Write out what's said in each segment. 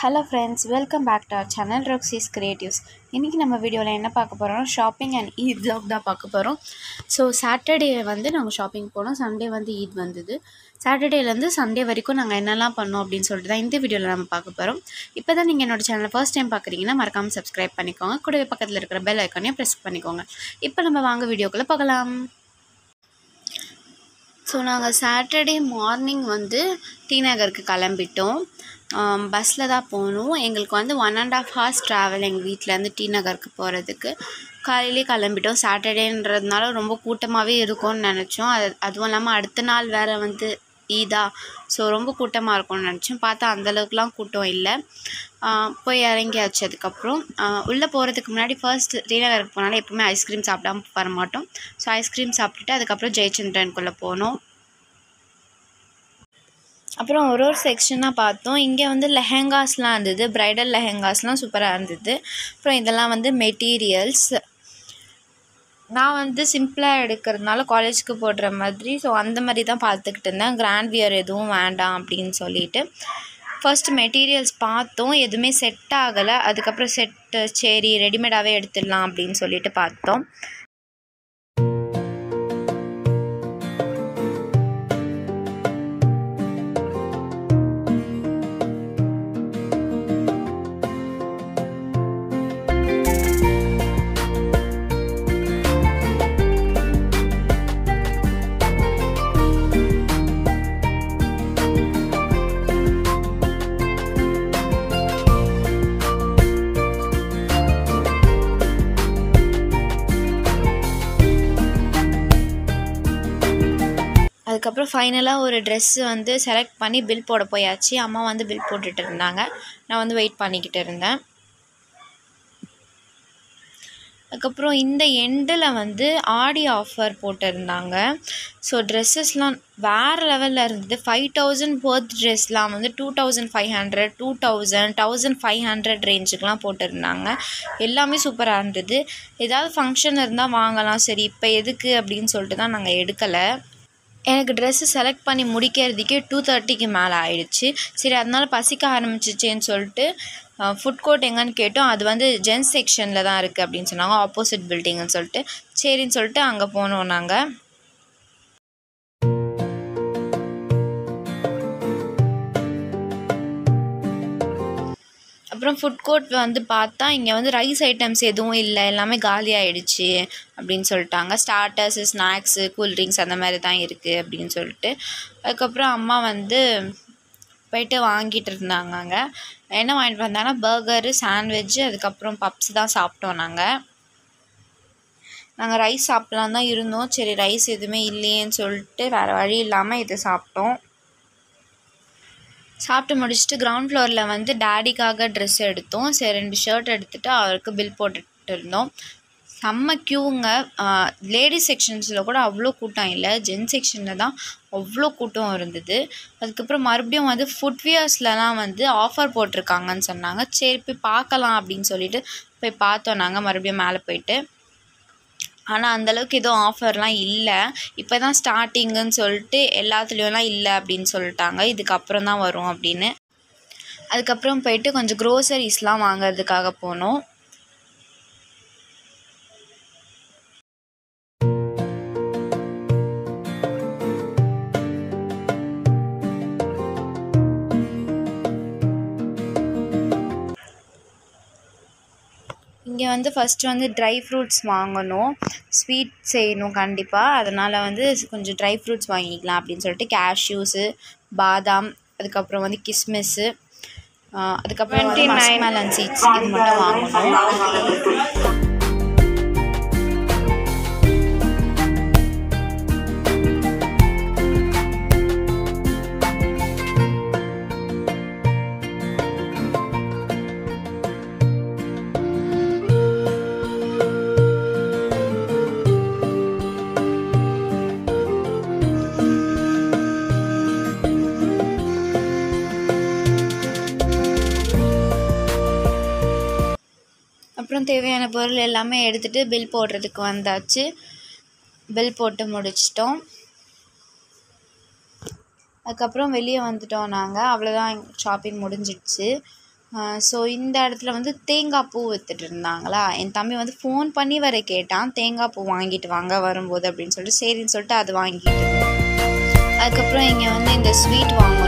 Hello friends welcome back to our channel Roxy's creatives இன்றைக்கி நம்ம வீடியோவில் என்ன பார்க்க போகிறோம் ஷாப்பிங் அண்ட் ஈத் vlog தான் பார்க்க போகிறோம் ஸோ சாட்டர்டே வந்து நாங்கள் ஷாப்பிங் போனோம். சண்டே வந்து ஈத் வந்தது. சாட்டர்டேலேருந்து சண்டே வரைக்கும் நாங்கள் என்னெல்லாம் பண்ணோம் அப்படின்னு சொல்லிட்டு தான் இந்த வீடியோவில் நம்ம பார்க்க போகிறோம் இப்போ தான் நீங்கள் என்னோட சேனலை ஃபர்ஸ்ட் டைம் பார்க்குறீங்கன்னா மறக்காமல் சப்ஸ்கிரைப் பண்ணிக்கோங்க. கூடவே பக்கத்தில் இருக்கிற பெல் ஐக்கானே ப்ரெஸ் பண்ணிக்கோங்க. இப்போ நம்ம வாங்க வீடியோக்குள்ளே பார்க்கலாம் ஸோ நாங்கள் சாட்டர்டே மார்னிங் வந்து டி நகருக்கு கிளம்பிட்டோம். பஸ்ஸில் தான் போகணும் எங்களுக்கு வந்து one and half hours travel எங்கள் வீட்டிலேருந்து டி நகருக்கு போகிறதுக்கு காலையிலே கிளம்பிட்டோம். சாட்டர்டேன்றதுனால ரொம்ப கூட்டமாகவே இருக்கும்னு நினச்சோம். அது அதுவும் இல்லாமல் அடுத்த நாள் வேறு வந்து ஈதா ஸோ ரொம்ப கூட்டமாக இருக்கும்னு நினச்சோம் பார்த்தா அந்தளவுக்குலாம் கூட்டம் இல்லை. போய் இறங்கியாச்சு அதுக்கப்புறம் உள்ளே போகிறதுக்கு முன்னாடி ஃபர்ஸ்ட் ஸ்ரீநகருக்கு போனாலும் எப்பவுமே ஐஸ்கிரீம் சாப்பிடாம வர மாட்டோம். ஸோ ஐஸ்கிரீம் சாப்பிட்டுட்டு அதுக்கப்புறம் ஜெயச்சந்திரனுக்குள்ளே போனோம். அப்புறம் ஒரு ஒரு செக்ஷனாக பார்த்தோம். இங்கே வந்து லெஹெங்காஸ்லாம் இருந்தது. ப்ரைடல் லெஹெங்காஸ்லாம் சூப்பராக இருந்தது. அப்புறம் இதெல்லாம் வந்து மெட்டீரியல்ஸ் நான் வந்து சிம்பிளாக எடுக்கிறதுனால காலேஜுக்கு போடுற மாதிரி ஸோ அந்த மாதிரி தான் பார்த்துக்கிட்டு இருந்தேன். கிராண்ட் வியர் எதுவும் வேண்டாம் அப்படின்னு சொல்லிட்டு. ஃபர்ஸ்ட் மெட்டீரியல்ஸ் பார்த்தோம். எதுவுமே செட் ஆகலை. அதுக்கப்புறம் செட்டு சரி ரெடிமேடாகவே எடுத்துடலாம் அப்படின்னு சொல்லிட்டு பார்த்தோம். அதுக்கப்புறம் ஃபைனலாக ஒரு ட்ரெஸ்ஸு வந்து செலக்ட் பண்ணி பில் போட போயாச்சு. அம்மா வந்து பில் போட்டுட்டு இருந்தாங்க. நான் வந்து வெயிட் பண்ணிக்கிட்டு இருந்தேன். அதுக்கப்புறம் இந்த எண்டில் வந்து ஆடி ஆஃபர் போட்டிருந்தாங்க. ஸோ ட்ரெஸ்ஸஸ்லாம் வேறு லெவலில் இருந்தது. ஃபைவ் தௌசண்ட் பர்த் ட்ரெஸ்லாம் வந்து two thousand five hundred two thousand thousand five hundred ரேஞ்சுக்கெலாம் போட்டிருந்தாங்க. எல்லாமே சூப்பராக இருந்தது. ஏதாவது ஃபங்க்ஷன் இருந்தால் வாங்கலாம். சரி இப்போ எதுக்கு? அப்படின்னு சொல்லிட்டு தான் நாங்கள் எடுக்கலை. எனக்கு ட்ரெஸ்ஸு செலக்ட் பண்ணி முடிக்கிறதுக்கே டூ தேர்ட்டிக்கு மேலே ஆயிடுச்சு. சரி அதனால பசிக்க ஆரம்பிச்சிச்சேன்னு சொல்லிட்டு ஃபுட் கோர்ட் எங்கன்னு கேட்டோம். அது வந்து ஜென்ஸ் செக்ஷனில் தான் இருக்குது அப்படின்னு சொன்னாங்க. ஆப்போசிட் பில்டிங்னு சொல்லிட்டு. சரின்னு சொல்லிட்டு அங்கே போனோம் நாங்கள் அப்புறம் ஃபுட் கோர்ட் வந்து பார்த்தா இங்கே வந்து ரைஸ் ஐட்டம்ஸ் எதுவும் இல்லை. எல்லாமே காலி அப்படின்னு சொல்லிட்டாங்க. ஸ்டார்டர்ஸு ஸ்நாக்ஸு கூல்ட்ரிங்க்ஸ் அந்த மாதிரி தான் இருக்குது அப்படின்னு சொல்லிட்டு. அதுக்கப்புறம் அம்மா வந்து போயிட்டு வாங்கிட்டு இருந்தாங்க அங்கே. என்ன வாங்கிட்டு வந்தாங்கன்னா பர்கரு சாண்ட்விட்ஜு அதுக்கப்புறம் பப்ஸ் தான் சாப்பிட்டோம் நாங்கள் நாங்கள் ரைஸ் சாப்பிட்லான் தான் இருந்தோம். சரி ரைஸ் எதுவுமே இல்லையேன்னு சொல்லிட்டு வேறு வழி இல்லாமல் இதை சாப்பிட்டோம். சாப்பிட்டு முடிச்சுட்டு கிரவுண்ட் ஃப்ளோரில் வந்து டேடிக்காக ட்ரெஸ் எடுத்தோம். சரி ரெண்டு ஷர்ட் எடுத்துகிட்டு அவருக்கு பில் போட்டுட்டு இருந்தோம். செம்ம க்யூங்க லேடிஸ் செக்ஷன்ஸில் கூட அவ்வளோ கூட்டம் இல்லை. ஜென்ஸ் செக்ஷனில் தான் அவ்வளோ கூட்டம் இருந்தது. அதுக்கப்புறம் மறுபடியும் வந்து ஃபுட்வியர்ஸ்லலாம் வந்து ஆஃபர் போட்டிருக்காங்கன்னு சொன்னாங்க. சரி போய் பார்க்கலாம் அப்படின்னு சொல்லிட்டு போய் பார்த்தோம் நாங்கள் மறுபடியும் மேலே போயிட்டு. ஆனால் அந்தளவுக்கு எதுவும் ஆஃபர்லாம் இல்லை. இப்போ தான் ஸ்டார்டிங்குன்னு சொல்லிட்டு எல்லாத்துலேயும்லாம் இல்லை அப்படின்னு சொல்லிட்டாங்க. இதுக்கப்புறம் தான் வரும் அப்படின்னு. அதுக்கப்புறம் போயிட்டு கொஞ்சம் க்ரோசரிஸ்லாம் வாங்குறதுக்காக போனோம். இங்கே வந்து ஃபஸ்ட்டு வந்து ட்ரை ஃப்ரூட்ஸ் வாங்கணும். ஸ்வீட் செய்யணும் கண்டிப்பாக அதனால் வந்து கொஞ்சம் ட்ரை ஃப்ரூட்ஸ் வாங்கிக்கலாம் அப்படின்னு சொல்லிட்டு கேஷ்யூஸு பாதாம் அதுக்கப்புறம் வந்து கிஸ்மிஸ்ஸு அதுக்கப்புறம் வந்து மஸ்மெலன் சீட்ஸ் இது மட்டும் வாங்கணும். அப்புறம் தேவையான பொருள் எல்லாமே எடுத்துகிட்டு பில் போடுறதுக்கு வந்தாச்சு. பில் போட்டு முடிச்சிட்டோம். அதுக்கப்புறம் வெளியே வந்துட்டோம் நாங்கள் அவ்வளோதான் ஷாப்பிங் முடிஞ்சிடுச்சு. ஸோ இந்த இடத்துல வந்து தேங்காய் பூ வித்துட்டு இருந்தாங்களா? என் தம்பி வந்து ஃபோன் பண்ணி வர கேட்டான். தேங்காய் பூ வாங்கிட்டு வாங்க வரும்போது அப்படின்னு சொல்லிட்டு சரின்னு சொல்லிட்டு அது வாங்கிட்டு அதுக்கப்புறம் இங்கே வந்து இந்த ஸ்வீட் வாங்கணும்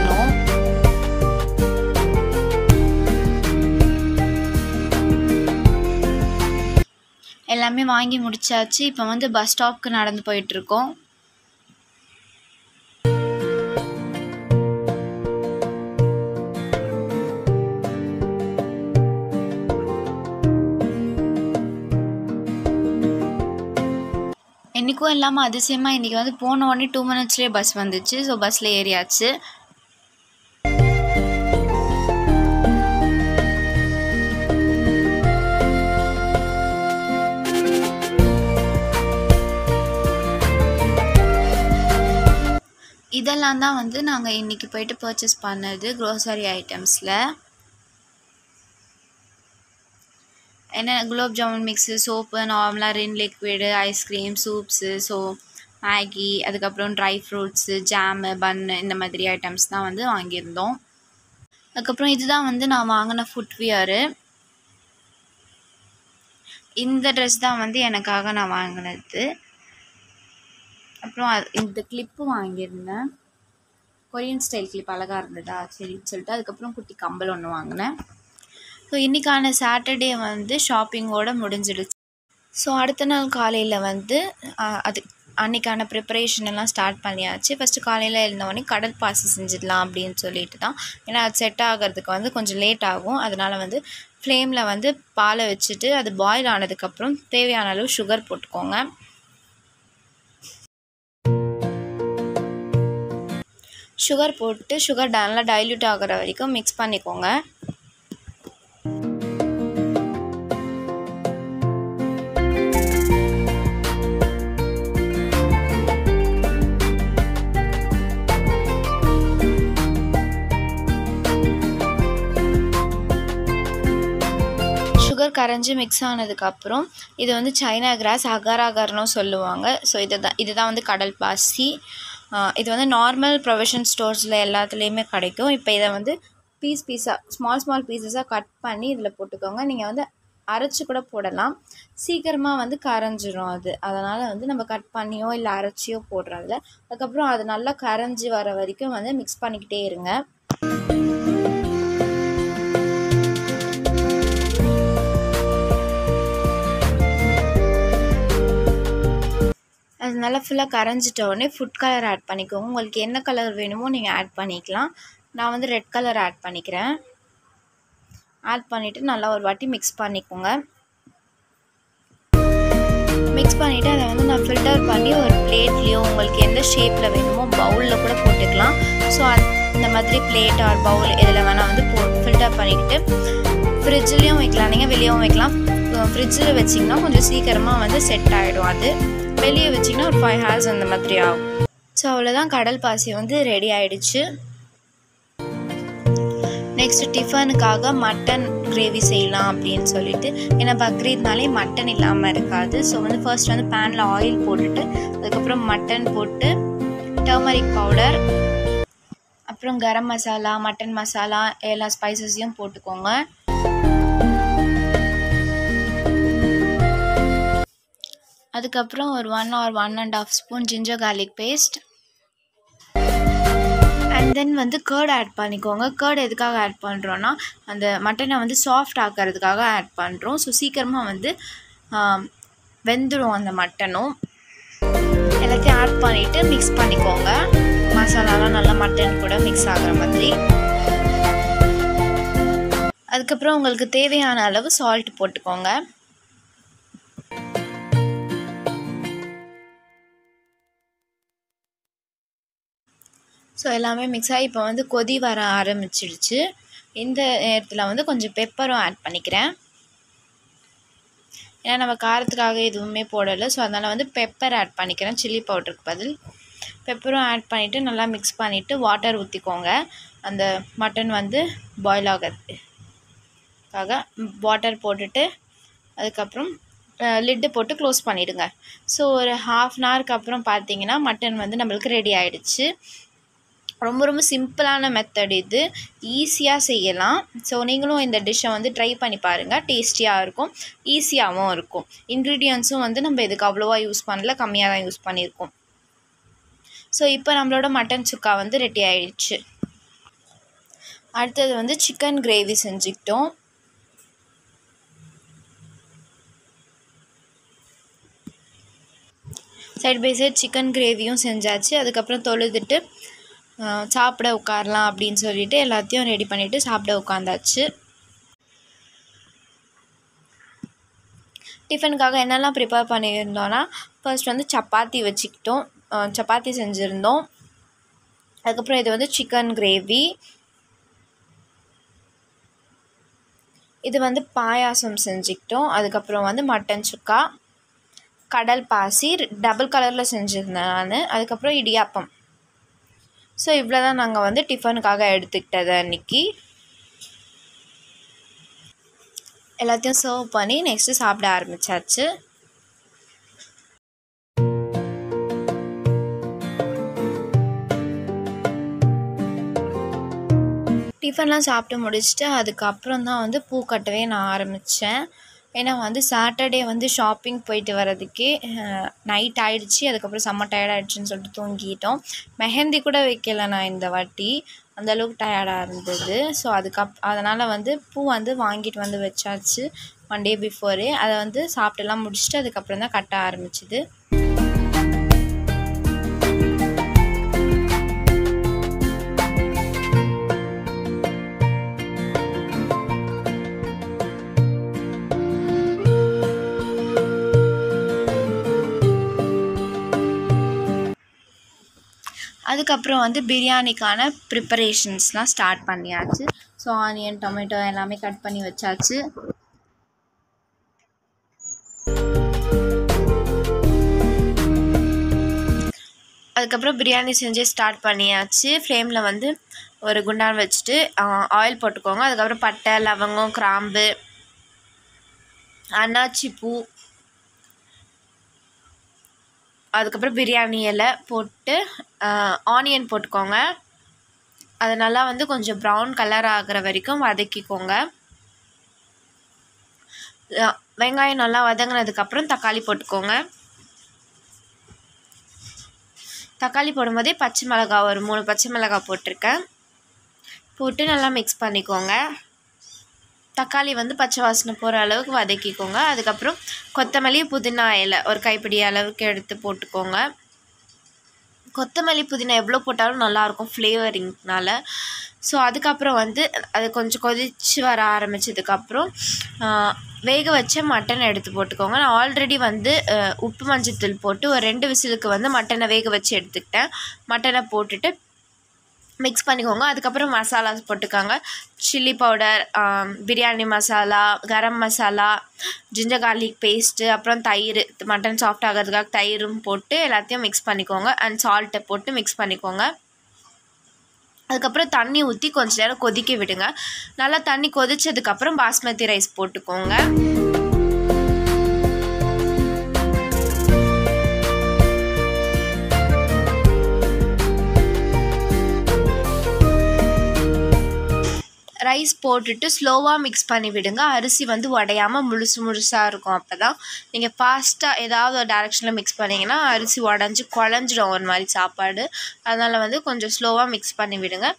எல்லாமே வாங்கி முடிச்சாச்சு. இப்போ வந்து பஸ் ஸ்டாப்க்கு நடந்து போயிட்டு இருக்கோம் என்றைக்கும் இல்லாமல் அதிசயமாக இன்றைக்கி வந்து போன உடனே டூ மினிட்ஸ்லேயே பஸ் வந்துச்சு. ஸோ பஸ்ஸில் ஏறியாச்சு. இதெல்லாம் தான் வந்து நாங்கள் இன்றைக்கி போயிட்டு பர்ச்சேஸ் பண்ணது க்ரோசரி ஐட்டம்ஸில் என்ன குலோப் ஜாமுன் மிக்ஸு சோப்பு நார்மலாக Rin liquid ice cream soups so Maggi அதுக்கப்புறம் ட்ரை ஃப்ரூட்ஸு ஜாமு பன்னு இந்த மாதிரி ஐட்டம்ஸ் தான் வந்து வாங்கியிருந்தோம். அதுக்கப்புறம் இதுதான் வந்து நான் வாங்கின ஃபுட்வியரு இந்த ட்ரெஸ் தான் வந்து எனக்காக நான் வாங்கினது. அப்புறம் அது இந்த கிளிப்பு வாங்கியிருந்தேன். கொரியன் ஸ்டைல் கிளிப் அழகாக இருந்ததா? சரின்னு சொல்லிட்டு அதுக்கப்புறம் குட்டி கம்பல் ஒன்று வாங்கினேன். ஸோ இன்றைக்கான சாட்டர்டே வந்து ஷாப்பிங்கோட முடிஞ்சிடுச்சு. ஸோ அடுத்த நாள் காலையில் வந்து அது அன்றைக்கான ப்ரிப்பரேஷன் எல்லாம் ஸ்டார்ட் பண்ணியாச்சு. ஃபஸ்ட்டு காலையில் எழுந்தவொடனே கடல் பாசி செஞ்சிடலாம் அப்படின்னு சொல்லிட்டு தான். ஏன்னா அது செட் ஆகிறதுக்கு வந்து கொஞ்சம் லேட் ஆகும். அதனால் வந்து ஃப்ளேமில் வந்து பாலை வச்சுட்டு அது பாயில் ஆனதுக்கப்புறம் தேவையான அளவு சுகர் போட்டுக்கோங்க. சுகர் போட்டு சுகர் நல்லா டைல்யூட் ஆகிற வரைக்கும் மிக்ஸ் பண்ணிக்கோங்க. சுகர் கரைஞ்சி மிக்ஸ் ஆனதுக்கப்புறம் இது வந்து சைனா கிராஸ் அகர் சொல்லுவாங்க. ஸோ இதை தான் இதுதான் வந்து கடல் பாசி. இது வந்து நார்மல் ப்ரொவிஷன் ஸ்டோர்ஸில் எல்லாத்துலேயுமே கிடைக்கும். இப்போ இதை வந்து பீஸ் பீஸாக ஸ்மால் ஸ்மால் பீசஸாக கட் பண்ணி இதில் போட்டுக்கோங்க. நீங்கள் வந்து அரைச்சி கூட போடலாம். சீக்கிரமாக வந்து கரைஞ்சிரும் அது. அதனால் வந்து நம்ம கட் பண்ணியோ இல்லை அரைச்சியோ போடுறதில்ல. அதுக்கப்புறம் அது நல்லா கரைஞ்சி வர வரைக்கும் வந்து மிக்ஸ் பண்ணிக்கிட்டே இருங்க. அது நல்லா ஃபுல்லாக கரைஞ்சிட்டோடனே ஃபுட் கலர் ஆட் பண்ணிக்கோங்க. உங்களுக்கு என்ன கலர் வேணுமோ நீங்கள் ஆட் பண்ணிக்கலாம். நான் வந்து ரெட் கலர் ஆட் பண்ணிக்கிறேன். ஆட் பண்ணிவிட்டு நல்லா ஒரு வாட்டி மிக்ஸ் பண்ணிக்கோங்க. மிக்ஸ் பண்ணிவிட்டு அதை வந்து நான் ஃபில்டர் பண்ணி ஒரு பிளேட்லேயோ உங்களுக்கு எந்த ஷேப்பில் வேணுமோ பவுலில் கூட போட்டுக்கலாம். ஸோ அந்த மாதிரி பிளேட் ஆர் பவுல் இதில் வேணால் வந்து போ ஃபில்டர் பண்ணிக்கிட்டு ஃப்ரிட்ஜ்லேயும் வைக்கலாம். நீங்கள் வெளியேவும் வைக்கலாம். ஃப்ரிட்ஜில் வச்சிங்கன்னா கொஞ்சம் சீக்கிரமாக வந்து செட் ஆகிடும் அது. வெளியே வச்சிங்கன்னா ஒரு ஃபைவ் ஹார்ஸ் அந்த மாதிரி ஆகும். ஸோ அவ்வளோதான் கடல் பாசி வந்து ரெடி ஆயிடுச்சு. நெக்ஸ்ட் டிஃபனுக்காக மட்டன் கிரேவி செய்யலாம் அப்படின்னு சொல்லிட்டு. ஏன்னா பக்ரீத்னாலே மட்டன் இல்லாமல் இருக்காது. ஸோ வந்து ஃபர்ஸ்ட் வந்து பேனில் ஆயில் போட்டுட்டு அதுக்கப்புறம் மட்டன் போட்டு டர்மரிக் பவுடர் அப்புறம் கரம் மசாலா மட்டன் மசாலா எல்லா ஸ்பைசஸையும் போட்டுக்கோங்க. அதுக்கப்புறம் ஒரு one or one and half spoon ginger garlic paste and then வந்து கேர்டு ஆட் பண்ணிக்கோங்க. கேர்டு எதுக்காக ஆட் பண்ணுறோன்னா அந்த மட்டனை வந்து சாஃப்ட் ஆக்கிறதுக்காக ஆட் பண்ணுறோம் ஸோ சீக்கிரமாக வந்து வெந்துடும் அந்த மட்டனும் எல்லாத்தையும் ஆட் பண்ணிவிட்டு மிக்ஸ் பண்ணிக்கோங்க. மசாலாலாம் நல்லா மட்டன் கூட மிக்ஸ் ஆகுற மாதிரி. அதுக்கப்புறம் உங்களுக்கு தேவையான அளவு சால்ட் போட்டுக்கோங்க. ஸோ எல்லாமே மிக்ஸ் ஆகி இப்போ வந்து கொதி வர ஆரம்பிச்சிடுச்சு. இந்த நேரத்தில் வந்து கொஞ்சம் பெப்பரும் ஆட் பண்ணிக்கிறேன். ஏன்னா நம்ம காரத்துக்காக எதுவுமே போடலை. ஸோ அதனால் வந்து பெப்பர் ஆட் பண்ணிக்கிறேன். சில்லி பவுடருக்கு பதில். பெப்பரும் ஆட் பண்ணிவிட்டு நல்லா மிக்ஸ் பண்ணிவிட்டு வாட்டர் ஊற்றிக்கோங்க அந்த மட்டன் வந்து பாயில் ஆகிறதுக்காக வாட்டர் போட்டுட்டு அதுக்கப்புறம் லிட்டு போட்டு க்ளோஸ் பண்ணிவிடுங்க ஸோ ஒரு ஹாஃப் அன் ஹவருக்கு அப்புறம் பார்த்தீங்கன்னா மட்டன் வந்து நம்மளுக்கு ரெடி ஆகிடுச்சு ரொம்ப ரொம்ப சிம்பிளான மெத்தட் இது. ஈஸியாக செய்யலாம். ஸோ நீங்களும் இந்த டிஷ்ஷை வந்து ட்ரை பண்ணி பாருங்கள் டேஸ்டியாக இருக்கும். ஈஸியாகவும் இருக்கும். இன்க்ரீடியன்ஸும் வந்து நம்ம இதுக்கு அவ்வளோவா யூஸ் பண்ணல கம்மியாக தான் யூஸ் பண்ணியிருக்கோம். ஸோ இப்போ நம்மளோட மட்டன் சுக்கா வந்து ரெடி ஆயிடுச்சு. அடுத்தது வந்து சிக்கன் கிரேவி செஞ்சுக்கிட்டோம். சைட் பை சைட் சிக்கன் கிரேவியும் செஞ்சாச்சு. அதுக்கப்புறம் தொழுதுட்டு சாப்பிட உட்காரலாம் அப்படின்னு சொல்லிட்டு எல்லாத்தையும் ரெடி பண்ணிவிட்டு சாப்பிட உட்காந்தாச்சு. டிஃபனுக்காக என்னெல்லாம் ப்ரிப்பேர் பண்ணியிருந்தோன்னா ஃபர்ஸ்ட் வந்து சப்பாத்தி வச்சுக்கிட்டோம். சப்பாத்தி செஞ்சுருந்தோம். அதுக்கப்புறம் இது வந்து சிக்கன் கிரேவி இது வந்து பாயாசம் செஞ்சுக்கிட்டோம். அதுக்கப்புறம் வந்து மட்டன் சுக்கா. கடல் பாசி டபுள் கலரில் செஞ்சுருந்தேன் நான். அதுக்கப்புறம் இடியாப்பம். ஸோ இவ்வளோ தான் நாங்கள் வந்து டிஃபனுக்காக எடுத்துக்கிட்டது அன்றைக்கி எல்லாத்தையும் சர்வ் பண்ணி நெக்ஸ்ட்டு சாப்பிட ஆரம்பித்தாச்சு டிஃபன்லாம் சாப்பிட்டு முடிச்சுட்டு அதுக்கப்புறம் தான் வந்து பூ கட்டவே நான் ஆரம்பித்தேன் ஏன்னா வந்து சாட்டர்டே வந்து ஷாப்பிங் போயிட்டு வரதுக்கே நைட் ஆகிடுச்சி அதுக்கப்புறம் செம்ம டயர்ட் ஆகிடுச்சின்னு சொல்லிட்டு தூங்கிட்டோம். மெஹந்தி கூட வைக்கல நான் இந்த வாட்டி. அந்தளவுக்கு டயர்டாக இருந்தது. ஸோ அதுக்கப் அதனால் வந்து பூ வந்து வாங்கிட்டு வந்து வச்சாச்சு. ஒன் டே பிஃபோரே அதை வந்து சாப்பிட்டுலாம் முடிச்சுட்டு அதுக்கப்புறம் தான் கட்ட ஆரம்பிச்சிது. அதுக்கப்புறம் வந்து பிரியாணிக்கான ப்ரிப்பரேஷன்ஸ்லாம் ஸ்டார்ட் பண்ணியாச்சு. ஸோ ஆனியன் டொமேட்டோ எல்லாமே கட் பண்ணி வச்சாச்சு. அதுக்கப்புறம் பிரியாணி செஞ்சு ஸ்டார்ட் பண்ணியாச்சு. ஃப்ளேமில் வந்து ஒரு குண்டான் வச்சுட்டு ஆயில் போட்டுக்கோங்க. அதுக்கப்புறம் பட்டை லவங்கம் கிராம்பு அன்னாச்சி பூ அதுக்கப்புறம் பிரியாணி இலை போட்டு ஆனியன் போட்டுக்கோங்க. அது நல்லா வந்து கொஞ்சம் ப்ரௌன் கலர் ஆகிற வரைக்கும் வதக்கிக்கோங்க. வெங்காயம் நல்லா வதங்கினதுக்கப்புறம் தக்காளி போட்டுக்கோங்க. தக்காளி போடும்போதே பச்சை மிளகா ஒரு மூணு பச்சை மிளகா போட்டிருக்கேன். போட்டு நல்லா மிக்ஸ் பண்ணிக்கோங்க. தக்காளி வந்து பச்சை வாசனை போகிற அளவுக்கு வதக்கிக்கோங்க. அதுக்கப்புறம் கொத்தமல்லி புதினா இலை ஒரு கைப்பிடி அளவுக்கு எடுத்து போட்டுக்கோங்க. கொத்தமல்லி புதினா எவ்வளோ போட்டாலும் நல்லாயிருக்கும் ஃப்ளேவரிங்னால. ஸோ அதுக்கப்புறம் வந்து அது கொஞ்சம் கொதித்து வர ஆரம்பித்ததுக்கப்புறம் வேக வச்ச மட்டன் எடுத்து போட்டுக்கோங்க. நான் ஆல்ரெடி வந்து உப்பு மஞ்சத்தூள் போட்டு ஒரு ரெண்டு விசிலுக்கு வந்து மட்டனை வேக வச்சு எடுத்துக்கிட்டேன். மட்டனை போட்டுட்டு மிக்ஸ் பண்ணிக்கோங்க. அதுக்கப்புறம் மசாலாஸ் போட்டுக்கோங்க. Chilli powder biryani masala garam masala ginger garlic paste அப்புறம் தயிர் மட்டன் சாஃப்ட் ஆகிறதுக்காக தயிரும் போட்டு எல்லாத்தையும் மிக்ஸ் பண்ணிக்கோங்க. அண்ட் சால்ட்டை போட்டு மிக்ஸ் பண்ணிக்கோங்க. அதுக்கப்புறம் தண்ணி ஊற்றி கொஞ்ச நேரம் கொதிக்க விடுங்க. நல்லா தண்ணி கொதிச்சதுக்கப்புறம் பாஸ்மதி ரைஸ் போட்டுக்கோங்க. ரைஸ் போட்டுட்டு ஸ்லோவாக மிக்ஸ் பண்ணி விடுங்க. அரிசி வந்து உடையாமல் முழுசு முழுசாக இருக்கும் அப்போ தான் நீங்கள் ஃபாஸ்ட்டாக ஏதாவது ஒரு டேரெக்ஷனில் மிக்ஸ் பண்ணிங்கன்னா அரிசி உடஞ்சி குழஞ்சிடும் ஒரு மாதிரி சாப்பாடு. அதனால் வந்து கொஞ்சம் ஸ்லோவாக மிக்ஸ் பண்ணி விடுங்க.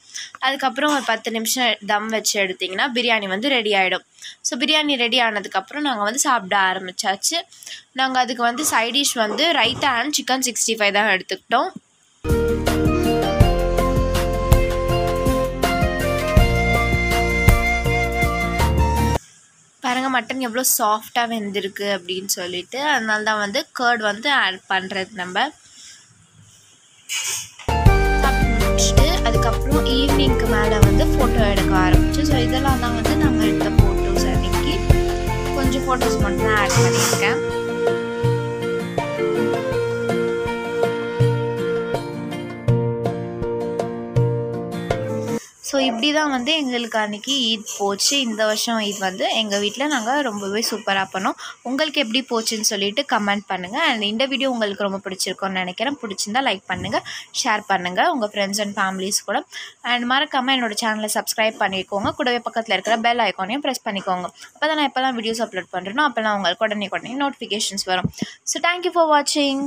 அதுக்கப்புறம் ஒரு பத்து நிமிஷம் தம் வச்சு எடுத்திங்கன்னா பிரியாணி வந்து ரெடி ஆகிடும் ஸோ பிரியாணி ரெடி ஆனதுக்கப்புறம் நாங்கள் வந்து சாப்பிட ஆரம்பித்தாச்சு நாங்கள் அதுக்கு வந்து சைடிஷ் வந்து raita and chicken sixty five தான் எடுத்துக்கிட்டோம். மட்டன் எவ்வளோ சாஃப்டாக வெந்திருக்கு அப்படின்னு சொல்லிட்டு அதனால தான் வந்து கேர்ட் வந்து ஆட் பண்ணுறது நம்ம. முடிச்சுட்டு அதுக்கப்புறம் ஈவினிங்க்கு மேலே வந்து ஃபோட்டோ எடுக்க ஆரம்பிச்சு ஸோ இதெல்லாம் தான் வந்து நாங்கள் எடுத்த ஃபோட்டோஸ் அன்றைக்கி கொஞ்சம் ஃபோட்டோஸ் மட்டும் தான் ஆட் பண்ணியிருக்கேன். ஸோ இப்படி தான் வந்து எங்களுக்கு அன்றைக்கி ஈத் போச்சு. இந்த வருஷம் ஈத் வந்து எங்கள் வீட்டில் நாங்கள் ரொம்பவே சூப்பராக பண்ணோம். உங்களுக்கு எப்படி போச்சுன்னு சொல்லிட்டு கமெண்ட் பண்ணுங்கள் அண்ட் இந்த வீடியோ உங்களுக்கு ரொம்ப பிடிச்சிருக்கும்னு நினைக்கிறேன். பிடிச்சிருந்தா லைக் பண்ணுங்கள் ஷேர் பண்ணுங்கள் உங்கள் ஃப்ரெண்ட்ஸ் அண்ட் ஃபேமிலிஸ் கூட. அண்ட் மறக்காமல் என்னோடய சேனலை சப்ஸ்கிரைப் பண்ணிக்கோங்க. கூடவே பக்கத்தில் இருக்கிற பெல் ஐக்கானையும் ப்ரெஸ் பண்ணிக்கோங்க. அப்போ தான் நான் எப்போல்லாம் வீடியோஸ் அப்லோட் பண்ணுறேனோ அப்போல்லாம் உங்களுக்கு உடனே உடனே நோட்டிஃபிகேஷன்ஸ் வரும். ஸோ தேங்க்யூ ஃபார் வாட்சிங்